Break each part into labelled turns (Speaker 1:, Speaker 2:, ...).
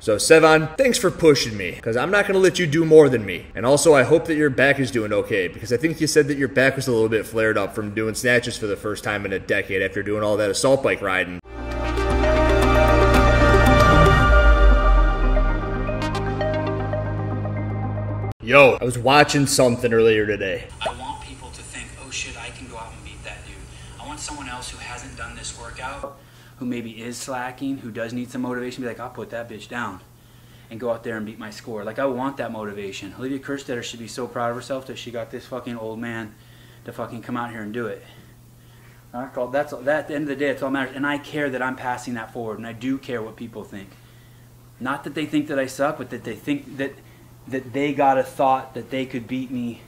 Speaker 1: So, Sevan, thanks for pushing me, because I'm not going to let you do more than me. And also, I hope that your back is doing okay, because I think you said that your back was a little bit flared up from doing snatches for the first time in a decade after doing all that assault bike riding. Yo, I was watching something earlier today.
Speaker 2: Who maybe is slacking, who does need some motivation, be like, I'll put that bitch down and go out there and beat my score. Like, I want that motivation. Olivia Kerstetter should be so proud of herself that she got this fucking old man to fucking come out here and do it. Alright, that's all that. At the end of the day, it's all that matters. And I care that I'm passing that forward, and I do care what people think. Not that they think that I suck, but that they think that that they got a thought that they could beat me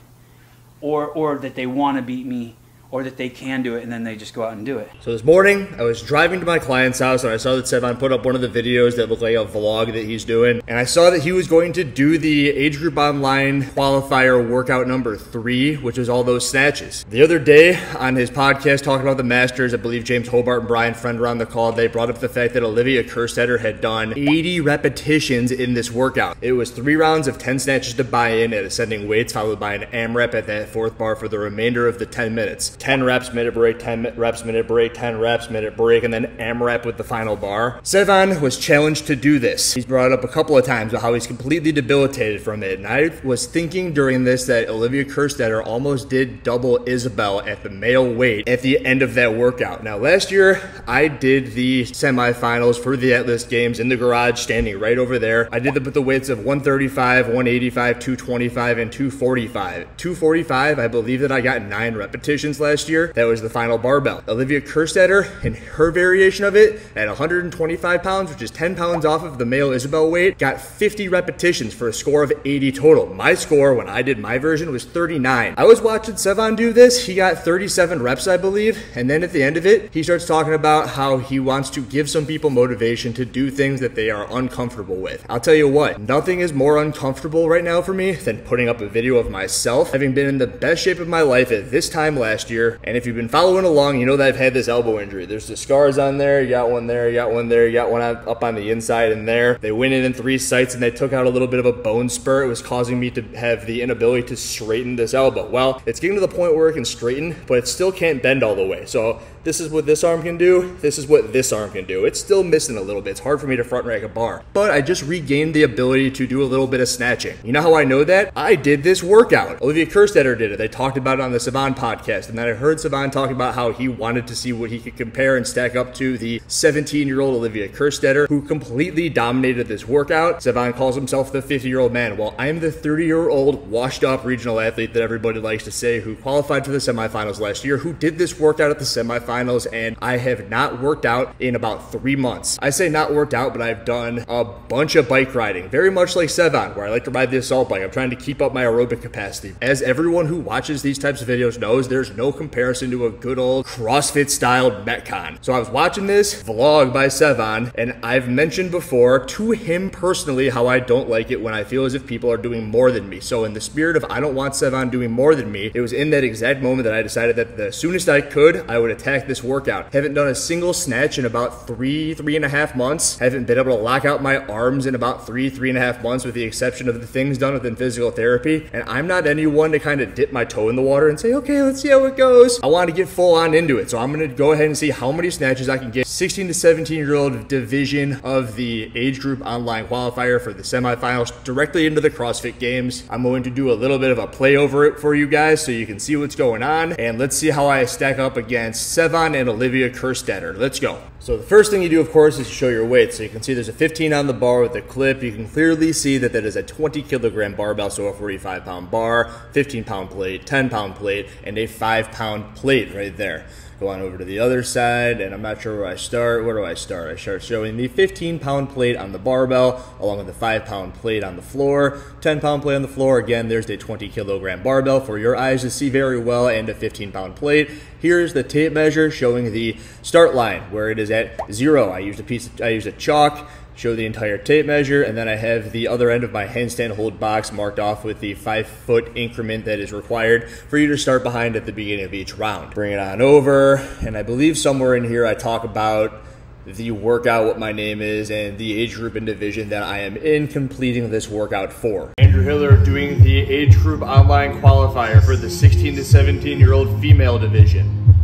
Speaker 2: or or that they want to beat me or that they can do it and then they just go out and do it.
Speaker 1: So this morning, I was driving to my client's house and I saw that Sevan put up one of the videos that looked like a vlog that he's doing. And I saw that he was going to do the age group online qualifier workout number three, which is all those snatches. The other day on his podcast talking about the Masters, I believe James Hobart and Brian Friend were on the call. They brought up the fact that Olivia Kerstetter had done 80 repetitions in this workout. It was three rounds of 10 snatches to buy in at ascending weights, followed by an AMRAP at that fourth bar for the remainder of the 10 minutes. 10 reps, minute break, 10 reps, minute break, 10 reps, minute break, and then AMRAP with the final bar. Sevan was challenged to do this. He's brought up a couple of times about how he's completely debilitated from it. And I was thinking during this that Olivia Kerstetter almost did double Isabel at the male weight at the end of that workout. Now, last year, I did the semifinals for the Atlas Games in the garage, standing right over there. I did them with the weights of 135, 185, 225, and 245. 245, I believe that I got nine repetitions last year. That was the final barbell. Olivia Kerstetter, in her variation of it, at 125 pounds, which is 10 pounds off of the male Isabel weight, got 50 repetitions for a score of 80 total. My score when I did my version was 39. I was watching Sevan do this. He got 37 reps, I believe. And then at the end of it, he starts talking about how he wants to give some people motivation to do things that they are uncomfortable with. I'll tell you what, nothing is more uncomfortable right now for me than putting up a video of myself having been in the best shape of my life at this time last year. And if you've been following along, you know that I've had this elbow injury. There's the scars on there. You got one there. You got one there. You got one up on the inside and there. They went in in three sites and they took out a little bit of a bone spur. It was causing me to have the inability to straighten this elbow. Well, it's getting to the point where it can straighten, but it still can't bend all the way. So this is what this arm can do. This is what this arm can do. It's still missing a little bit. It's hard for me to front rack a bar, but I just regained the ability to do a little bit of snatching. You know how I know that? I did this workout. Olivia Kerstetter did it. They talked about it on the Sevan podcast, and then I heard Sevan talk about how he wanted to see what he could compare and stack up to the 17 year old Olivia Kerstetter, who completely dominated this workout. Sevan calls himself the 50 year old man. Well, I'm the 30 year old washed up regional athlete that everybody likes to say who qualified for the semifinals last year, who did this workout at the semifinals and I have not worked out in about three months. I say not worked out, but I've done a bunch of bike riding, very much like Sevan, where I like to ride the assault bike. I'm trying to keep up my aerobic capacity. As everyone who watches these types of videos knows, there's no comparison to a good old CrossFit styled Metcon. So I was watching this vlog by Sevan, and I've mentioned before to him personally how I don't like it when I feel as if people are doing more than me. So in the spirit of I don't want Sevan doing more than me, it was in that exact moment that I decided that the soonest I could, I would attack this workout. Haven't done a single snatch in about three, three and a half months. Haven't been able to lock out my arms in about three, three and a half months with the exception of the things done within physical therapy. And I'm not anyone to kind of dip my toe in the water and say, okay, let's see how it goes. I want to get full on into it. So I'm going to go ahead and see how many snatches I can get. 16 to 17 year old division of the age group online qualifier for the semifinals directly into the CrossFit games. I'm going to do a little bit of a play over it for you guys so you can see what's going on. And let's see how I stack up against Sevan and Olivia Kerstetter. Let's go. So the first thing you do, of course, is show your weight. So you can see there's a 15 on the bar with a clip. You can clearly see that that is a 20 kilogram barbell, so a 45 pound bar, 15 pound plate, 10 pound plate, and a 5 pound plate right there. Go on over to the other side, and I'm not sure where I start. Where do I start? I start showing the 15 pound plate on the barbell, along with the 5 pound plate on the floor, 10 pound plate on the floor. Again, there's the 20 kilogram barbell for your eyes to see very well, and a 15 pound plate. Here's the tape measure showing the start line where it is at zero. I used a piece. Of, I used a chalk show the entire tape measure, and then I have the other end of my handstand hold box marked off with the five foot increment that is required for you to start behind at the beginning of each round. Bring it on over, and I believe somewhere in here I talk about the workout, what my name is, and the age group and division that I am in completing this workout for. Andrew Hiller doing the age group online qualifier for the 16 to 17 year old female division.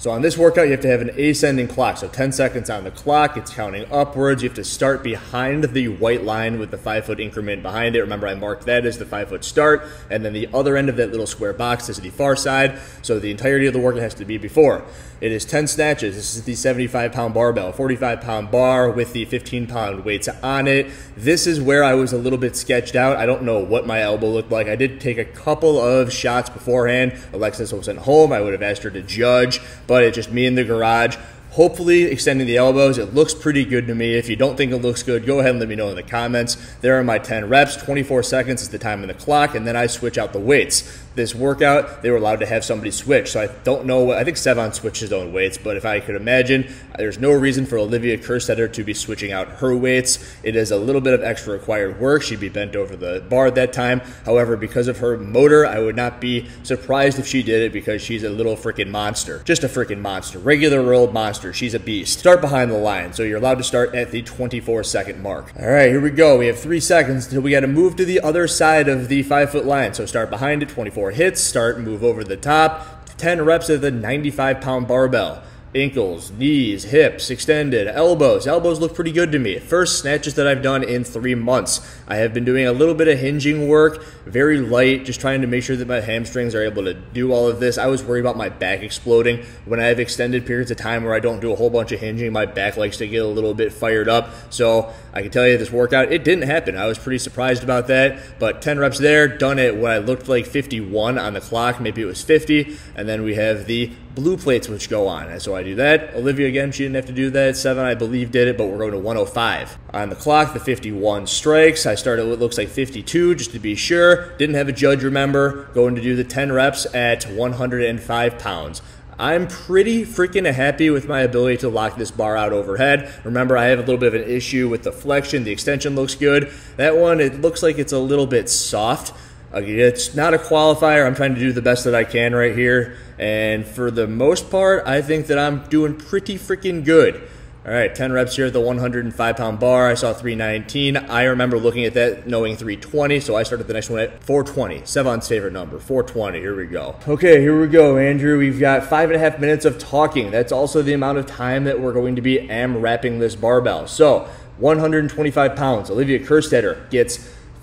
Speaker 1: So on this workout, you have to have an ascending clock. So 10 seconds on the clock, it's counting upwards. You have to start behind the white line with the five foot increment behind it. Remember, I marked that as the five foot start. And then the other end of that little square box is the far side. So the entirety of the workout has to be before. It is 10 snatches. This is the 75 pound barbell, 45 pound bar with the 15 pound weights on it. This is where I was a little bit sketched out. I don't know what my elbow looked like. I did take a couple of shots beforehand. Alexis wasn't home. I would have asked her to judge but it's just me in the garage. Hopefully, extending the elbows. It looks pretty good to me. If you don't think it looks good, go ahead and let me know in the comments. There are my 10 reps. 24 seconds is the time on the clock, and then I switch out the weights this workout, they were allowed to have somebody switch. So I don't know what I think Sevan switched his own weights, but if I could imagine, there's no reason for Olivia Kerstetter to be switching out her weights. It is a little bit of extra required work. She'd be bent over the bar at that time. However, because of her motor, I would not be surprised if she did it because she's a little freaking monster. Just a freaking monster. Regular old monster. She's a beast. Start behind the line. So you're allowed to start at the 24 second mark. All right, here we go. We have three seconds until we got to move to the other side of the five foot line. So start behind it, 24 hits, start, move over the top, 10 reps of the 95 pound barbell ankles, knees, hips, extended, elbows. Elbows look pretty good to me. First snatches that I've done in three months. I have been doing a little bit of hinging work, very light, just trying to make sure that my hamstrings are able to do all of this. I was worried about my back exploding. When I have extended periods of time where I don't do a whole bunch of hinging, my back likes to get a little bit fired up. So I can tell you this workout, it didn't happen. I was pretty surprised about that. But 10 reps there, done it when I looked like 51 on the clock. Maybe it was 50. And then we have the blue plates which go on. And so I do that. Olivia, again, she didn't have to do that. Sevan, I believe, did it, but we're going to 105. On the clock, the 51 strikes. I started what looks like 52 just to be sure. Didn't have a judge, remember. Going to do the 10 reps at 105 pounds. I'm pretty freaking happy with my ability to lock this bar out overhead. Remember, I have a little bit of an issue with the flexion. The extension looks good. That one, it looks like it's a little bit soft. It's not a qualifier. I'm trying to do the best that I can right here. And for the most part, I think that I'm doing pretty freaking good. All right, 10 reps here at the 105 pound bar. I saw 319. I remember looking at that knowing 320, so I started the next one at 420. Sevan's favorite number, 420. Here we go. Okay, here we go, Andrew. We've got five and a half minutes of talking. That's also the amount of time that we're going to be AMRAPing this barbell. So, 125 pounds. Olivia Kerstetter gets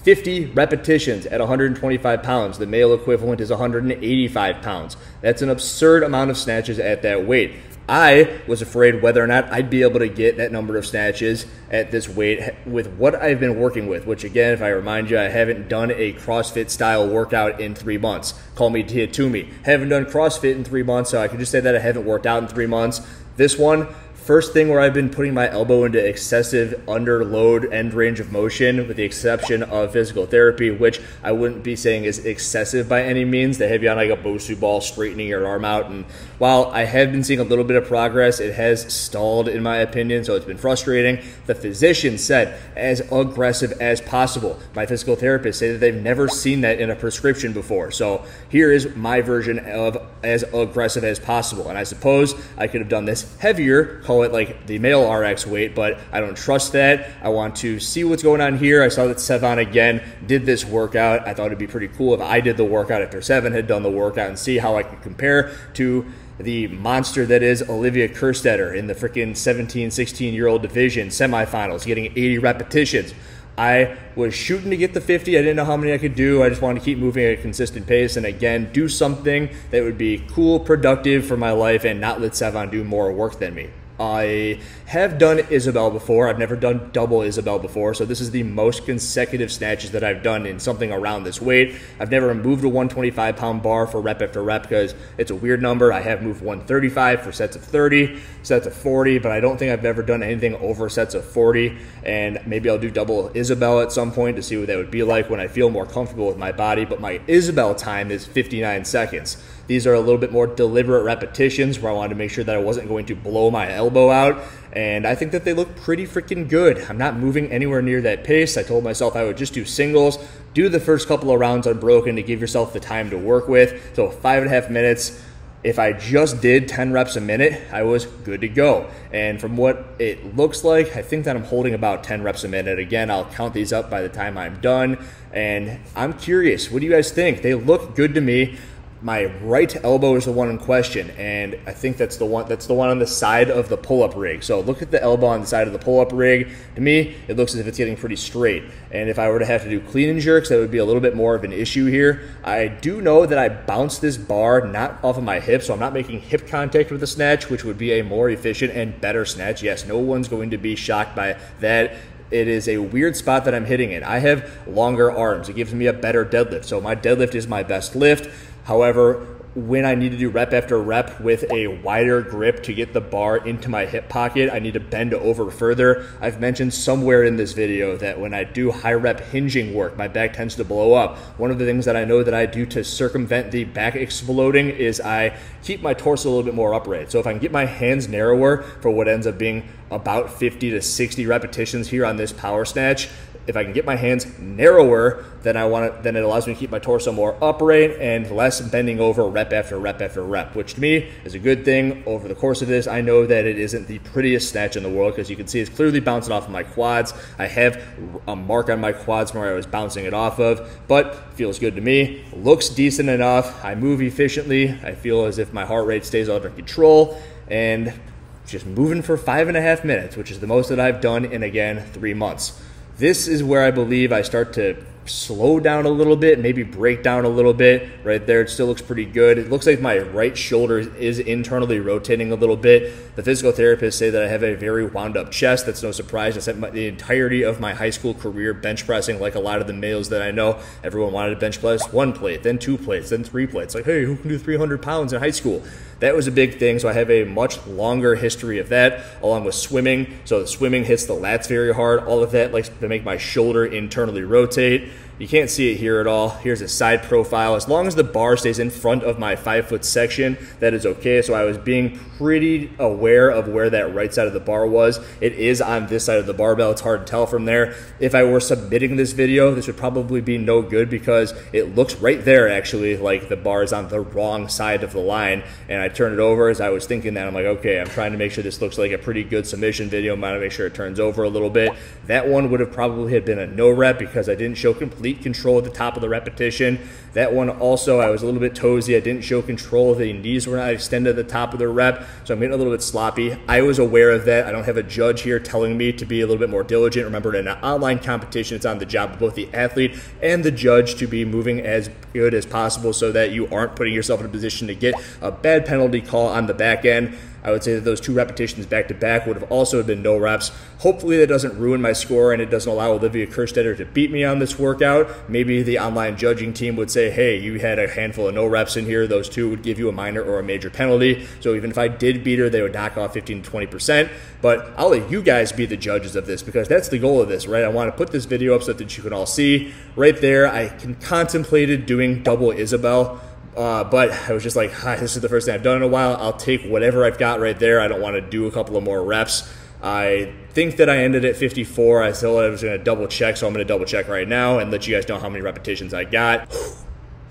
Speaker 1: 50 repetitions at 125 pounds. The male equivalent is 185 pounds. That's an absurd amount of snatches at that weight. I was afraid whether or not I'd be able to get that number of snatches at this weight with what I've been working with, which again, if I remind you, I haven't done a CrossFit style workout in three months. Call me to me. Haven't done CrossFit in three months, so I can just say that I haven't worked out in three months. This one, First thing where I've been putting my elbow into excessive under load end range of motion, with the exception of physical therapy, which I wouldn't be saying is excessive by any means. They have you on like a Bosu ball, straightening your arm out. And while I have been seeing a little bit of progress, it has stalled in my opinion, so it's been frustrating. The physician said as aggressive as possible. My physical therapist say that they've never seen that in a prescription before. So here is my version of as aggressive as possible. And I suppose I could have done this heavier call it like the male RX weight, but I don't trust that. I want to see what's going on here. I saw that Sevan again did this workout. I thought it'd be pretty cool if I did the workout after Sevan had done the workout and see how I could compare to the monster that is Olivia Kerstetter in the freaking 17, 16 year old division semifinals, getting 80 repetitions. I was shooting to get the 50. I didn't know how many I could do. I just wanted to keep moving at a consistent pace and again, do something that would be cool, productive for my life and not let Sevan do more work than me. I have done Isabel before. I've never done double Isabel before, so this is the most consecutive snatches that I've done in something around this weight. I've never moved a 125 pound bar for rep after rep because it's a weird number. I have moved 135 for sets of 30, sets of 40, but I don't think I've ever done anything over sets of 40. And maybe I'll do double Isabel at some point to see what that would be like when I feel more comfortable with my body. But my Isabel time is 59 seconds. These are a little bit more deliberate repetitions where I wanted to make sure that I wasn't going to blow my elbow out. And I think that they look pretty freaking good. I'm not moving anywhere near that pace. I told myself I would just do singles, do the first couple of rounds unbroken to give yourself the time to work with. So five and a half minutes if I just did 10 reps a minute, I was good to go. And from what it looks like, I think that I'm holding about 10 reps a minute. Again, I'll count these up by the time I'm done. And I'm curious, what do you guys think? They look good to me my right elbow is the one in question, and I think that's the one that's the one on the side of the pull-up rig. So look at the elbow on the side of the pull-up rig. To me, it looks as if it's getting pretty straight. And if I were to have to do clean and jerks, that would be a little bit more of an issue here. I do know that I bounce this bar not off of my hip, so I'm not making hip contact with the snatch, which would be a more efficient and better snatch. Yes, no one's going to be shocked by that it is a weird spot that I'm hitting it. I have longer arms. It gives me a better deadlift. So my deadlift is my best lift. However, when I need to do rep after rep with a wider grip to get the bar into my hip pocket, I need to bend over further. I've mentioned somewhere in this video that when I do high rep hinging work, my back tends to blow up. One of the things that I know that I do to circumvent the back exploding is I keep my torso a little bit more upright. So if I can get my hands narrower for what ends up being about 50 to 60 repetitions here on this power snatch, if I can get my hands narrower, then I want it, then it allows me to keep my torso more upright and less bending over rep after rep after rep, which to me is a good thing. Over the course of this, I know that it isn't the prettiest snatch in the world because you can see it's clearly bouncing off of my quads. I have a mark on my quads where I was bouncing it off of, but feels good to me. Looks decent enough. I move efficiently. I feel as if my heart rate stays under control and just moving for five and a half minutes, which is the most that I've done in again three months. This is where I believe I start to slow down a little bit, maybe break down a little bit. Right there, it still looks pretty good. It looks like my right shoulder is internally rotating a little bit. The physical therapists say that I have a very wound up chest. That's no surprise. I spent the entirety of my high school career bench pressing, like a lot of the males that I know. Everyone wanted to bench press one plate, then two plates, then three plates. Like, hey, who can do 300 pounds in high school? That was a big thing, so I have a much longer history of that, along with swimming. So the swimming hits the lats very hard. All of that likes to make my shoulder internally rotate. You can't see it here at all. Here's a side profile. As long as the bar stays in front of my five foot section, that is okay. So I was being pretty aware of where that right side of the bar was. It is on this side of the barbell. It's hard to tell from there. If I were submitting this video, this would probably be no good because it looks right there actually like the bar is on the wrong side of the line. And I turned it over as I was thinking that. I'm like, okay, I'm trying to make sure this looks like a pretty good submission video. I'm to make sure it turns over a little bit. That one would have probably had been a no rep because I didn't show complete complete control at the top of the repetition. That one also, I was a little bit toesy. I didn't show control. The knees were not extended at the top of the rep, so I'm getting a little bit sloppy. I was aware of that. I don't have a judge here telling me to be a little bit more diligent. Remember, in an online competition, it's on the job of both the athlete and the judge to be moving as good as possible so that you aren't putting yourself in a position to get a bad penalty call on the back end. I would say that those two repetitions back to back would have also been no reps. Hopefully, that doesn't ruin my score and it doesn't allow Olivia Kerstetter to beat me on this workout. Maybe the online judging team would say, hey, you had a handful of no reps in here. Those two would give you a minor or a major penalty. So even if I did beat her, they would knock off 15 to 20%. But I'll let you guys be the judges of this because that's the goal of this, right? I want to put this video up so that you can all see. Right there, I can contemplated doing double Isabel. Uh, but I was just like, Hi, this is the first thing I've done in a while. I'll take whatever I've got right there. I don't want to do a couple of more reps. I think that I ended at 54. I still I was going to double check, so I'm going to double check right now and let you guys know how many repetitions I got.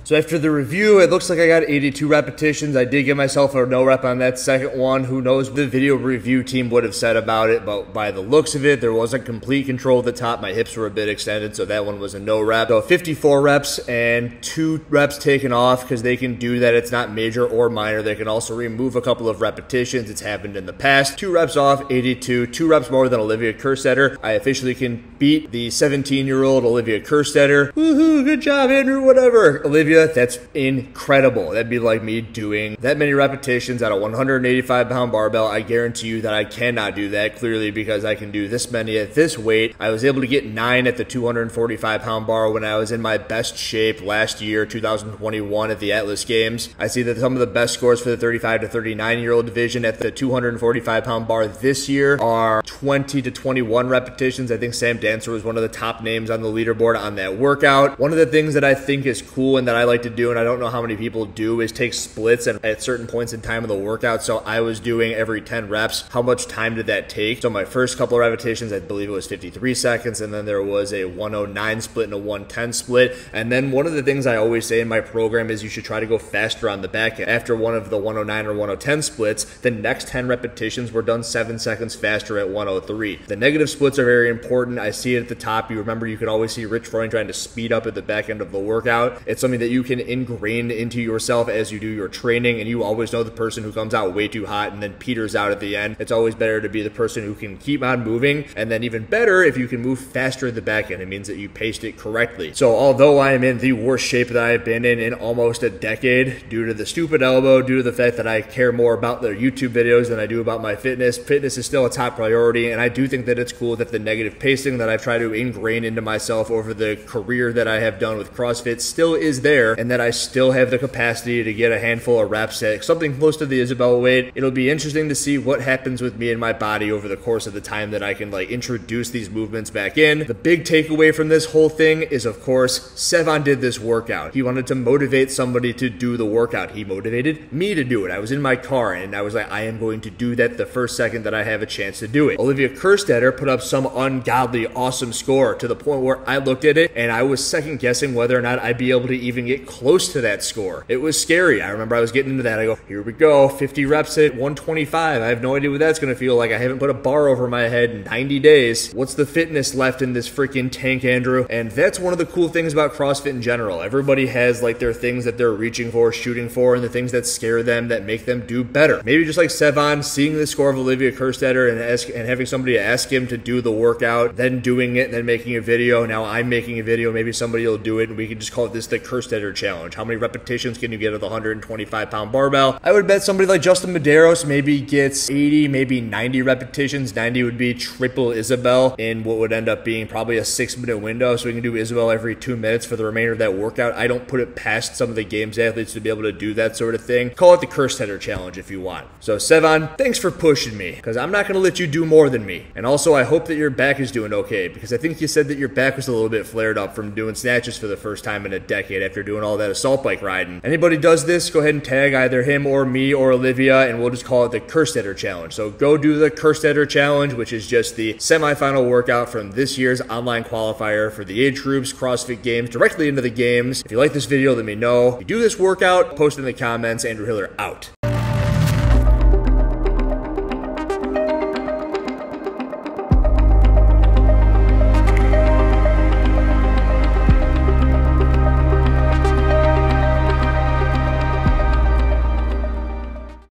Speaker 1: So after the review, it looks like I got 82 repetitions. I did give myself a no rep on that second one. Who knows what the video review team would have said about it, but by the looks of it, there wasn't complete control at the top. My hips were a bit extended, so that one was a no rep. So 54 reps and two reps taken off because they can do that. It's not major or minor. They can also remove a couple of repetitions. It's happened in the past. Two reps off, 82. Two reps more than Olivia Kerstetter. I officially can beat the 17-year-old Olivia Kerstetter. Woohoo, good job, Andrew, whatever. Olivia that's incredible. That'd be like me doing that many repetitions at a 185 pound barbell. I guarantee you that I cannot do that clearly because I can do this many at this weight. I was able to get nine at the 245 pound bar when I was in my best shape last year, 2021 at the Atlas Games. I see that some of the best scores for the 35 to 39 year old division at the 245 pound bar this year are 20 to 21 repetitions. I think Sam Dancer was one of the top names on the leaderboard on that workout. One of the things that I think is cool and that I I like to do, and I don't know how many people do, is take splits and at certain points in time of the workout. So I was doing every 10 reps. How much time did that take? So my first couple of repetitions, I believe it was 53 seconds, and then there was a 109 split and a 110 split. And then one of the things I always say in my program is you should try to go faster on the back end. After one of the 109 or 110 splits, the next 10 repetitions were done seven seconds faster at 103. The negative splits are very important. I see it at the top. You remember you can always see Rich Froning trying to speed up at the back end of the workout. It's something that you can ingrain into yourself as you do your training, and you always know the person who comes out way too hot and then peters out at the end. It's always better to be the person who can keep on moving, and then even better if you can move faster at the back end. It means that you paced it correctly. So although I am in the worst shape that I've been in in almost a decade due to the stupid elbow, due to the fact that I care more about the YouTube videos than I do about my fitness, fitness is still a top priority, and I do think that it's cool that the negative pacing that I've tried to ingrain into myself over the career that I have done with CrossFit still is there, and that I still have the capacity to get a handful of reps at something close to the Isabel weight. It'll be interesting to see what happens with me and my body over the course of the time that I can like introduce these movements back in. The big takeaway from this whole thing is, of course, Sevan did this workout. He wanted to motivate somebody to do the workout. He motivated me to do it. I was in my car and I was like, I am going to do that the first second that I have a chance to do it. Olivia Kerstetter put up some ungodly awesome score to the point where I looked at it and I was second guessing whether or not I'd be able to even get close to that score. It was scary. I remember I was getting into that. I go, here we go, 50 reps at 125. I have no idea what that's going to feel like. I haven't put a bar over my head in 90 days. What's the fitness left in this freaking tank, Andrew? And that's one of the cool things about CrossFit in general. Everybody has like their things that they're reaching for, shooting for, and the things that scare them that make them do better. Maybe just like Sevan, seeing the score of Olivia Kerstetter and, ask, and having somebody ask him to do the workout, then doing it, then making a video. Now I'm making a video. Maybe somebody will do it, and we can just call it this the Kerstetter challenge. How many repetitions can you get with the 125 pound barbell? I would bet somebody like Justin Medeiros maybe gets 80, maybe 90 repetitions. 90 would be triple Isabel in what would end up being probably a six minute window. So we can do Isabel every two minutes for the remainder of that workout. I don't put it past some of the games athletes to be able to do that sort of thing. Call it the Kerstetter challenge if you want. So Sevan, thanks for pushing me because I'm not going to let you do more than me. And also, I hope that your back is doing okay because I think you said that your back was a little bit flared up from doing snatches for the first time in a decade after doing all that assault bike riding. Anybody does this, go ahead and tag either him or me or Olivia, and we'll just call it the Cursed Kerstetter challenge. So go do the Cursed Kerstetter challenge, which is just the semifinal workout from this year's online qualifier for the age groups CrossFit Games directly into the games. If you like this video, let me know. If you do this workout, post in the comments. Andrew Hiller out.